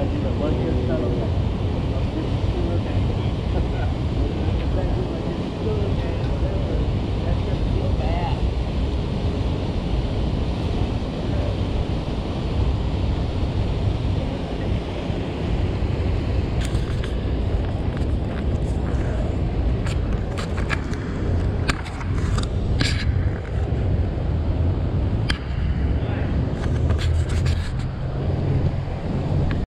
guys that work here.